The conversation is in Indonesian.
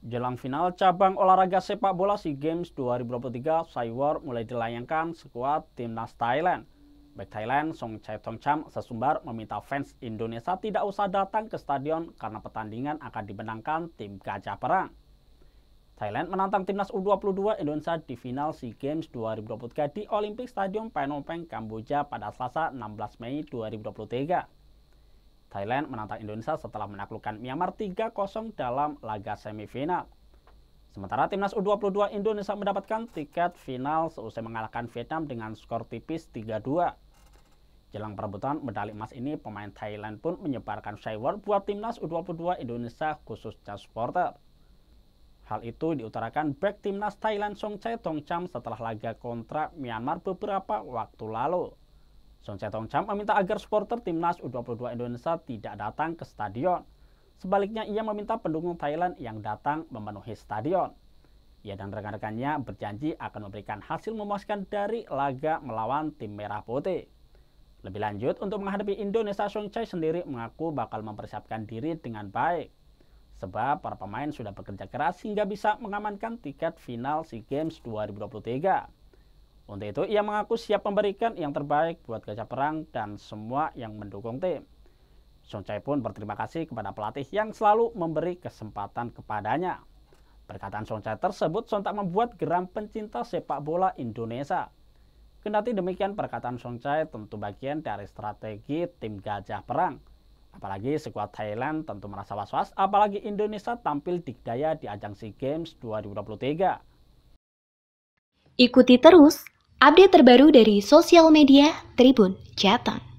Jelang final cabang olahraga sepak bola SEA Games 2023, Saiwar mulai dilayangkan skuad timnas Thailand. Back Thailand, Song Chae Tong Cham sesumbar meminta fans Indonesia tidak usah datang ke stadion karena pertandingan akan dimenangkan tim Gajah Perang. Thailand menantang timnas U22 Indonesia di final SEA Games 2023 di Olympic Stadium Phnom Penh, Kamboja pada Selasa 16 Mei 2023. Thailand menantang Indonesia setelah menaklukkan Myanmar 3-0 dalam laga semifinal. Sementara timnas U22 Indonesia mendapatkan tiket final seusai mengalahkan Vietnam dengan skor tipis 3-2. Jelang perebutan medali emas ini, pemain Thailand pun menyebarkan shyword buat timnas U22 Indonesia khususnya supporter. Hal itu diutarakan back timnas Thailand Song Chae Tong Cham setelah laga kontra Myanmar beberapa waktu lalu. Song Cetong Cham meminta agar supporter timnas U22 Indonesia tidak datang ke stadion. Sebaliknya ia meminta pendukung Thailand yang datang memenuhi stadion. Ia dan rekan-rekannya berjanji akan memberikan hasil memuaskan dari laga melawan tim Merah Putih. Lebih lanjut, untuk menghadapi Indonesia, Song Chai sendiri mengaku bakal mempersiapkan diri dengan baik. Sebab para pemain sudah bekerja keras hingga bisa mengamankan tiket final SEA Games 2023. Untuk itu, ia mengaku siap memberikan yang terbaik buat Gajah Perang dan semua yang mendukung tim. Song Chai pun berterima kasih kepada pelatih yang selalu memberi kesempatan kepadanya. Perkataan Song Chai tersebut sontak membuat geram pencinta sepak bola Indonesia. Kendati demikian, perkataan Song Chai tentu bagian dari strategi tim Gajah Perang. Apalagi skuad Thailand tentu merasa was-was, apalagi Indonesia tampil dikdaya di ajang SEA Games 2023. Ikuti terus Update terbaru dari sosial media Tribun Jateng.